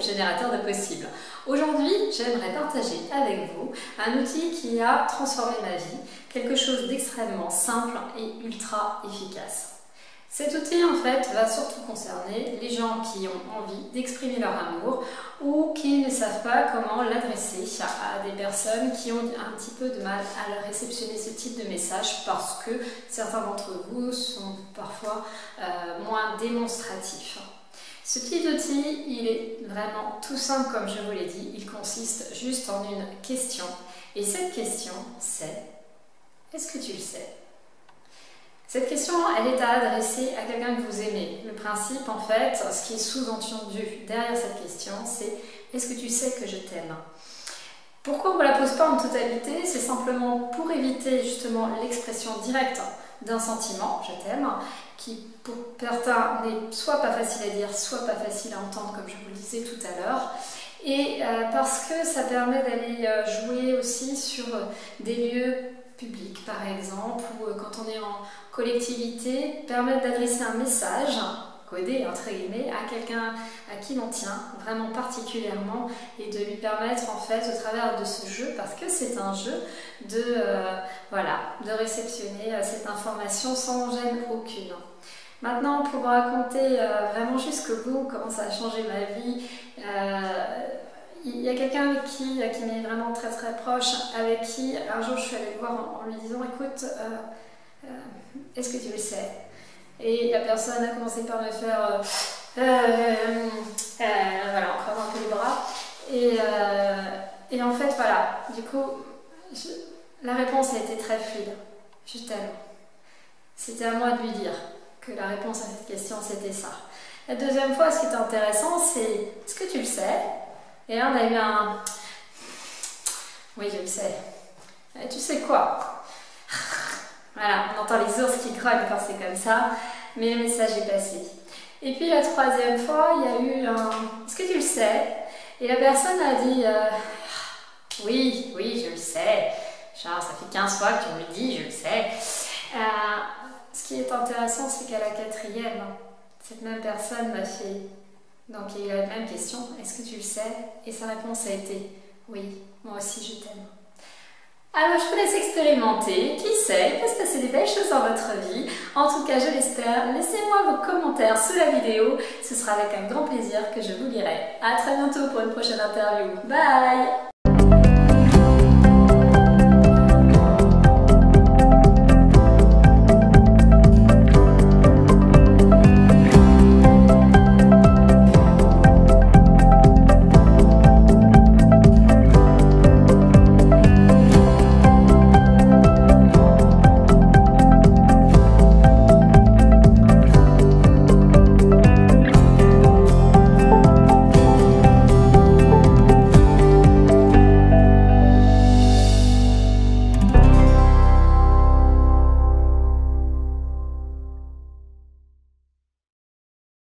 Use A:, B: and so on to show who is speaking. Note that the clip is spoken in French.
A: générateur de possibles. Aujourd'hui, j'aimerais partager avec vous un outil qui a transformé ma vie, quelque chose d'extrêmement simple et ultra efficace. Cet outil en fait va surtout concerner les gens qui ont envie d'exprimer leur amour ou qui ne savent pas comment l'adresser à des personnes qui ont un petit peu de mal à réceptionner ce type de message parce que certains d'entre vous sont parfois euh, moins démonstratifs. Ce type d'outil, il est vraiment tout simple comme je vous l'ai dit, il consiste juste en une question. Et cette question, c'est est-ce que tu le sais? Cette question, elle est à adresser à quelqu'un que vous aimez. Le principe, en fait, ce qui est sous-entendu derrière cette question, c'est est-ce que tu sais que je t'aime? Pourquoi on ne la pose pas en totalité? C'est simplement pour éviter justement l'expression directe d'un sentiment, je t'aime, qui pour certains n'est soit pas facile à dire, soit pas facile à entendre, comme je vous le disais tout à l'heure. Et euh, parce que ça permet d'aller euh, jouer aussi sur des lieux public par exemple, ou euh, quand on est en collectivité, permettre d'adresser un message codé entre guillemets à quelqu'un à qui l'on tient vraiment particulièrement et de lui permettre en fait au travers de ce jeu parce que c'est un jeu de euh, voilà de réceptionner euh, cette information sans gêne aucune. Maintenant pour vous raconter vraiment jusqu'au bout comment ça a changé ma vie il y a quelqu'un avec qui, qui m'est vraiment très très proche, avec qui un jour je suis allée le voir en, lui disant écoute, euh, euh, est-ce que tu le sais? Et la personne a commencé par me faire euh, voilà, encore un peu les bras. Et, et, en fait, voilà, du coup, la réponse a été très fluide. Je t'aime. C'était à moi de lui dire que la réponse à cette question c'était ça. La deuxième fois, ce qui est intéressant, c'est est-ce que tu le sais? Et là, on a eu un... Oui, je le sais. Tu sais quoi? Voilà, on entend les ours qui grognent quand c'est comme ça, mais le message est passé. Et puis la troisième fois, il y a eu un... Est-ce que tu le sais? Et la personne a dit... Euh, oui, oui, je le sais. Genre, ça fait 15 fois que tu me le dis, je le sais. Euh, ce qui est intéressant, c'est qu'à la quatrième, cette même personne m'a fait donc il y a la même question, est-ce que tu le sais Et sa réponse a été oui, moi aussi je t'aime. Alors je vous laisse expérimenter, qui sait, il peut se passer des belles choses dans votre vie. En tout cas, je l'espère. Laissez-moi vos commentaires sous la vidéo, ce sera avec un grand plaisir que je vous lirai. A très bientôt pour une prochaine interview. Bye